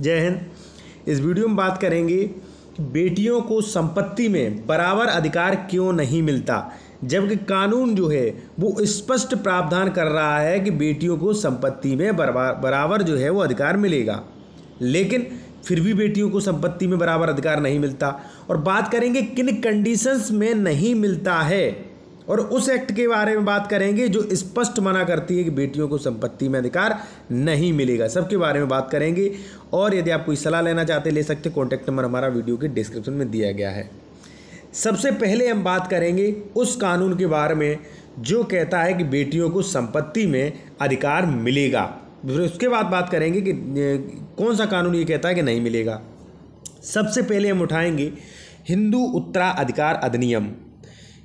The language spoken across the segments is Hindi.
जय हिंद। इस वीडियो में बात करेंगे कि बेटियों को संपत्ति में बराबर अधिकार क्यों नहीं मिलता, जबकि कानून जो है, वो स्पष्ट प्रावधान कर रहा है कि बेटियों को संपत्ति में बराबर जो है, वो अधिकार मिलेगा। लेकिन फिर भी बेटियों को संपत्ति में बराबर अधिकार नहीं मिलता। और बात करेंगे किन कंडीशंस में नहीं मिलता है। और उस एक्ट के बारे में बात करेंगे जो स्पष्ट मना करती है कि बेटियों को संपत्ति में अधिकार नहीं मिलेगा। सबके बारे में बात करेंगे और यदि आप कोई सलाह लेना चाहते ले सकते कॉन्टैक्ट नंबर हमारा वीडियो के डिस्क्रिप्शन में दिया गया है। सबसे पहले हम बात करेंगे उस कानून के बारे में जो कहता है कि बेटियों को संपत्ति में अधिकार मिलेगा। फिर उसके बाद बात करेंगे कि कौन सा कानून ये कहता है कि नहीं मिलेगा। सबसे पहले हम उठाएँगे हिंदू उत्तराधिकार अधिनियम।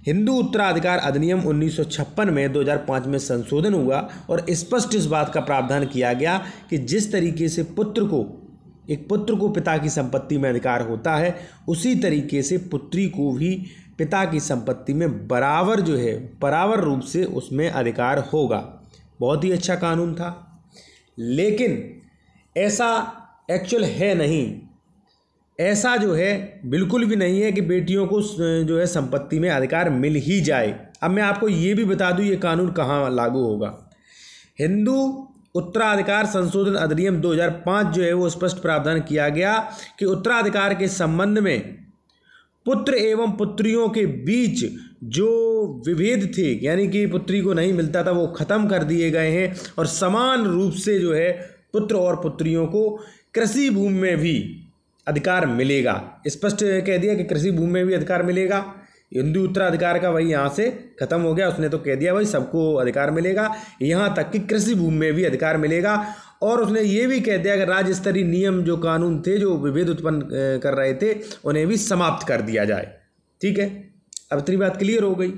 हिंदू उत्तराधिकार अधिनियम 1956 में 2005 में संशोधन हुआ और स्पष्ट इस बात का प्रावधान किया गया कि जिस तरीके से पुत्र को, एक पुत्र को पिता की संपत्ति में अधिकार होता है, उसी तरीके से पुत्री को भी पिता की संपत्ति में बराबर जो है, बराबर रूप से उसमें अधिकार होगा। बहुत ही अच्छा कानून था। लेकिन ऐसा एक्चुअल है नहीं ऐसा जो है, बिल्कुल भी नहीं है कि बेटियों को जो है, संपत्ति में अधिकार मिल ही जाए। अब मैं आपको ये भी बता दूँ, ये कानून कहाँ लागू होगा। हिंदू उत्तराधिकार संशोधन अधिनियम 2005 जो है, वो स्पष्ट प्रावधान किया गया कि उत्तराधिकार के संबंध में पुत्र एवं पुत्रियों के बीच जो विभेद थे, यानी कि पुत्री को नहीं मिलता था, वो ख़त्म कर दिए गए हैं और समान रूप से जो है, पुत्र और पुत्रियों को कृषि भूमि में भी अधिकार मिलेगा। स्पष्ट कह दिया कि कृषि भूमि में भी अधिकार मिलेगा। हिंदू उत्तराधिकार का वही यहाँ से खत्म हो गया, उसने तो कह दिया भाई सबको अधिकार मिलेगा। यहाँ तक कि कृषि भूमि में भी अधिकार मिलेगा। और उसने ये भी कह दिया कि राज्य स्तरीय नियम जो कानून थे, जो विभेद उत्पन्न कर रहे थे, उन्हें भी समाप्त कर दिया जाए। ठीक है? अब इतनी बात क्लियर हो गई।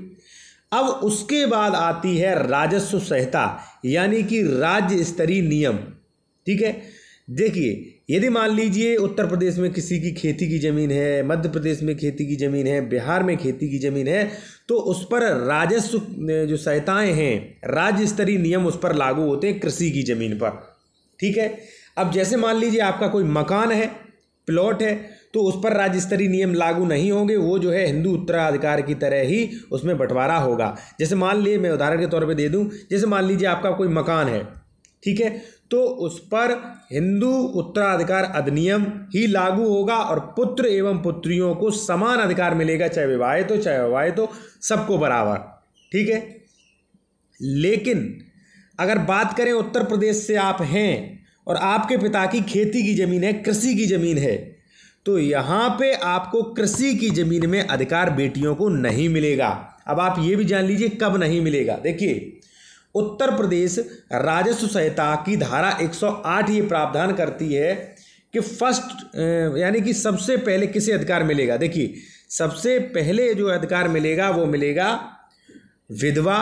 अब उसके बाद आती है राजस्व संहिता, यानी कि राज्य स्तरीय नियम। ठीक है? देखिए यदि मान लीजिए उत्तर प्रदेश में किसी की खेती की ज़मीन है, मध्य प्रदेश में खेती की ज़मीन है, बिहार में खेती की ज़मीन है तो उस पर राजस्व जो सहायताएँ हैं राज्य स्तरीय नियम उस पर लागू होते हैं कृषि की ज़मीन पर। ठीक है? अब जैसे मान लीजिए आपका कोई मकान है, प्लॉट है तो उस पर राज्य स्तरीय नियम लागू नहीं होंगे, वो जो है हिंदू उत्तराधिकार की तरह ही उसमें बंटवारा होगा। जैसे मान लीजिए मैं उदाहरण के तौर पे दे दूँ, जैसे मान लीजिए आपका कोई मकान है, ठीक है? तो उस पर हिंदू उत्तराधिकार अधिनियम ही लागू होगा और पुत्र एवं पुत्रियों को समान अधिकार मिलेगा, चाहे विवाहित हो, चाहे अविवाहित हो, सबको बराबर। ठीक है? लेकिन अगर बात करें उत्तर प्रदेश से आप हैं और आपके पिता की खेती की ज़मीन है, कृषि की ज़मीन है तो यहाँ पे आपको कृषि की ज़मीन में अधिकार बेटियों को नहीं मिलेगा। अब आप ये भी जान लीजिए, कब नहीं मिलेगा? देखिए उत्तर प्रदेश राजस्व संहिता की धारा 108 ये प्रावधान करती है कि फ़र्स्ट यानी कि सबसे पहले किसे अधिकार मिलेगा? देखिए, सबसे पहले जो अधिकार मिलेगा, वो मिलेगा विधवा,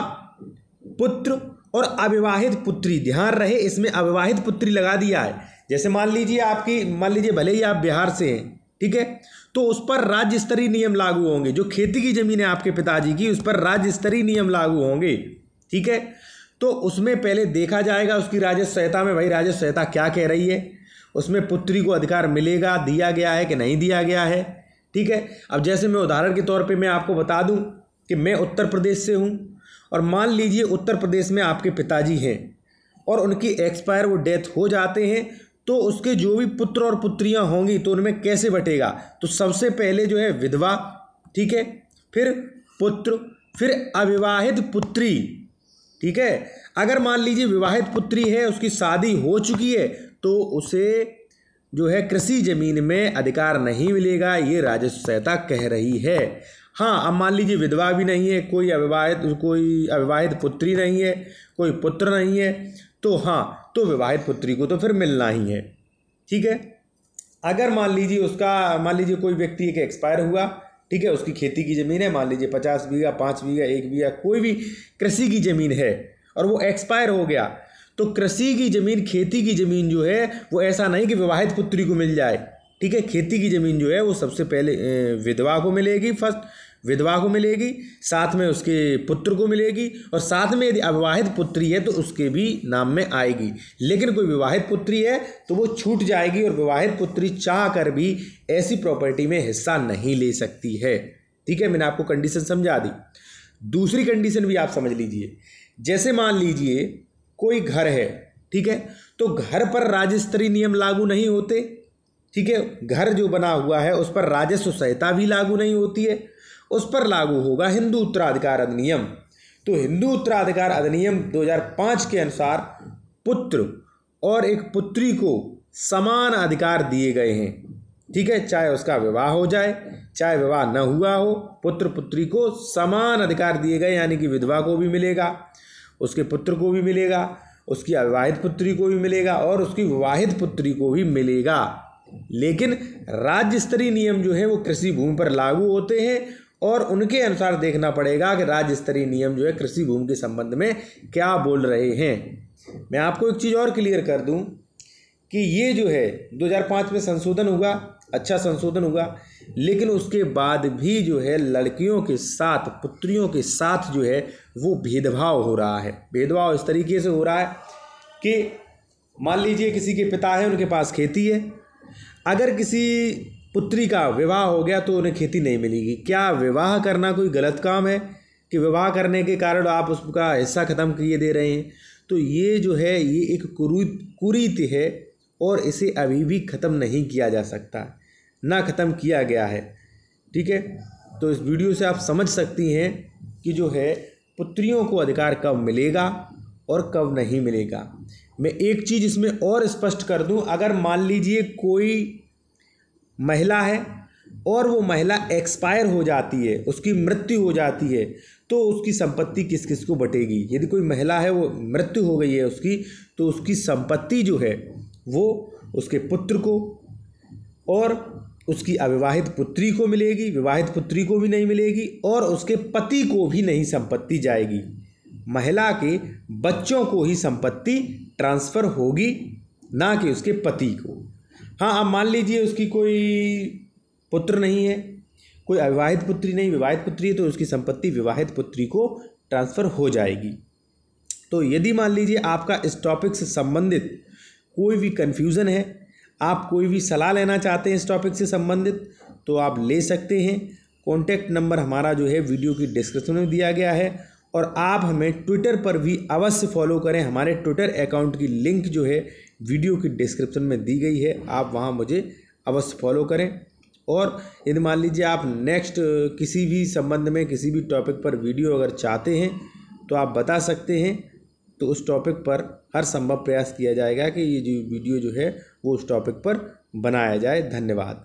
पुत्र और अविवाहित पुत्री। ध्यान रहे, इसमें अविवाहित पुत्री लगा दिया है। जैसे मान लीजिए आपकी, मान लीजिए भले ही आप बिहार से हैं, ठीक है? तो उस पर राज्य स्तरीय नियम लागू होंगे। जो खेती की ज़मीन है आपके पिताजी की, उस पर राज्य स्तरीय नियम लागू होंगे, ठीक है? तो उसमें पहले देखा जाएगा उसकी राजस्व में, भाई राजस्व क्या कह रही है? उसमें पुत्री को अधिकार मिलेगा, दिया गया है कि नहीं दिया गया है? ठीक है? अब जैसे मैं उदाहरण के तौर पे मैं आपको बता दूँ कि मैं उत्तर प्रदेश से हूँ और मान लीजिए उत्तर प्रदेश में आपके पिताजी हैं और उनकी एक्सपायर वो डेथ हो जाते हैं तो उसके जो भी पुत्र और पुत्रियाँ होंगी तो उनमें कैसे बटेगा? तो सबसे पहले जो है विधवा, ठीक है? फिर पुत्र, फिर अविवाहित पुत्री ठीक है? अगर मान लीजिए विवाहित पुत्री है, उसकी शादी हो चुकी है तो उसे जो है कृषि ज़मीन में अधिकार नहीं मिलेगा, ये राजस्व संहिता कह रही है। हाँ अब मान लीजिए विधवा भी नहीं है, कोई अविवाहित कोई अविवाहित पुत्री नहीं है, कोई पुत्र नहीं है तो हाँ तो विवाहित पुत्री को तो फिर मिलना ही है। ठीक है? अगर मान लीजिए उसका, मान लीजिए कोई व्यक्ति एक एक्सपायर हुआ ठीक है, उसकी खेती की ज़मीन है, मान लीजिए पचास बीघा, पाँच बीघा, एक बीघा, कोई भी कृषि की ज़मीन है और वो एक्सपायर हो गया तो कृषि की ज़मीन, खेती की ज़मीन जो है, वो ऐसा नहीं कि विवाहित पुत्री को मिल जाए। ठीक है, खेती की ज़मीन जो है, वो सबसे पहले विधवा को मिलेगी फ़र्स्ट विधवा को मिलेगी, साथ में उसके पुत्र को मिलेगी और साथ में यदि अविवाहित पुत्री है तो उसके भी नाम में आएगी। लेकिन कोई विवाहित पुत्री है तो वो छूट जाएगी और विवाहित पुत्री चाह कर भी ऐसी प्रॉपर्टी में हिस्सा नहीं ले सकती है। ठीक है, मैंने आपको कंडीशन समझा दी। दूसरी कंडीशन भी आप समझ लीजिए। जैसे मान लीजिए कोई घर है, ठीक है तो घर पर राज्य स्तरीय नियम लागू नहीं होते। ठीक है, घर जो बना हुआ है उस पर राजस्व संहिता भी लागू नहीं होती है। उस पर लागू होगा हिंदू उत्तराधिकार अधिनियम। तो हिंदू उत्तराधिकार अधिनियम 2005 के अनुसार पुत्र और एक पुत्री को समान अधिकार दिए गए हैं। ठीक है, चाहे उसका विवाह हो जाए, चाहे विवाह न हुआ हो, पुत्र पुत्री को समान अधिकार दिए गए, यानी कि विधवा को भी मिलेगा, उसके पुत्र को भी मिलेगा, उसकी अविवाहित पुत्री को भी मिलेगा और उसकी विवाहित पुत्री को भी मिलेगा। लेकिन राज्य स्तरीय नियम जो है वो कृषि भूमि पर लागू होते हैं और उनके अनुसार देखना पड़ेगा कि राज्य स्तरीय नियम जो है कृषि भूमि के संबंध में क्या बोल रहे हैं। मैं आपको एक चीज़ और क्लियर कर दूँ कि ये जो है 2005 में संशोधन हुआ अच्छा संशोधन हुआ, लेकिन उसके बाद भी जो है लड़कियों के साथ, पुत्रियों के साथ जो है वो भेदभाव हो रहा है। भेदभाव इस तरीके से हो रहा है कि मान लीजिए किसी के पिता है, उनके पास खेती है। अगर किसी पुत्री का विवाह हो गया तो उन्हें खेती नहीं मिलेगी। क्या विवाह करना कोई गलत काम है? कि विवाह करने के कारण आप उसका हिस्सा ख़त्म किए दे रहे हैं? तो ये जो है, ये एक कुरीत है और इसे अभी भी ख़त्म नहीं किया जा सकता। ना ख़त्म किया गया है। ठीक है? तो इस वीडियो से आप समझ सकती हैं कि जो है, पुत्रियों को अधिकार कब मिलेगा और कब नहीं मिलेगा। मैं एक चीज़ इसमें और स्पष्ट कर दूँ। अगर मान लीजिए कोई महिला है और वो महिला एक्सपायर हो जाती है, उसकी मृत्यु हो जाती है तो उसकी संपत्ति किस किस को बटेगी? यदि कोई महिला है, वो मृत्यु हो गई है उसकी तो उसकी संपत्ति जो है, वो उसके पुत्र को और उसकी अविवाहित पुत्री को मिलेगी, विवाहित पुत्री को भी नहीं मिलेगी और उसके पति को भी नहीं संपत्ति जाएगी। महिला के बच्चों को ही संपत्ति ट्रांसफ़र होगी, ना कि उसके पति को। हाँ आप मान लीजिए उसकी कोई पुत्र नहीं है, कोई अविवाहित पुत्री नहीं, विवाहित पुत्री है तो उसकी संपत्ति विवाहित पुत्री को ट्रांसफ़र हो जाएगी। तो यदि मान लीजिए आपका इस टॉपिक से संबंधित कोई भी कन्फ्यूज़न है, आप कोई भी सलाह लेना चाहते हैं इस टॉपिक से संबंधित तो आप ले सकते हैं। कॉन्टैक्ट नंबर हमारा जो है वीडियो की डिस्क्रिप्शन में दिया गया है। और आप हमें ट्विटर पर भी अवश्य फॉलो करें। हमारे ट्विटर अकाउंट की लिंक जो है वीडियो की डिस्क्रिप्शन में दी गई है। आप वहाँ मुझे अवश्य फॉलो करें। और यदि मान लीजिए आप नेक्स्ट किसी भी संबंध में किसी भी टॉपिक पर वीडियो अगर चाहते हैं तो आप बता सकते हैं तो उस टॉपिक पर हर संभव प्रयास किया जाएगा कि ये जो वीडियो जो है, वो उस टॉपिक पर बनाया जाए। धन्यवाद।